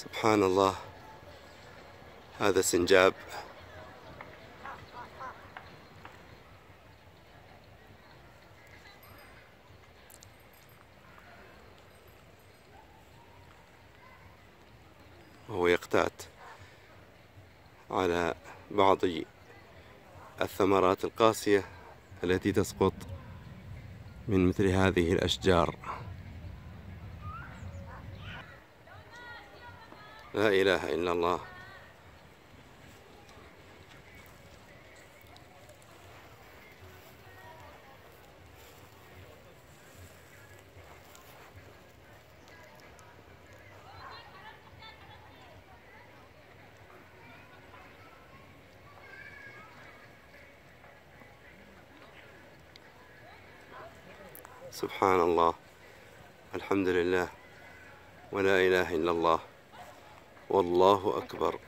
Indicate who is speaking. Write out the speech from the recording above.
Speaker 1: سبحان الله هذا سنجاب. وهو يقتات على بعض الثمرات القاسية التي تسقط من مثل هذه الأشجار. لا إله إلا الله. سبحان الله. الحمد لله. ولا إله إلا الله. والله أكبر.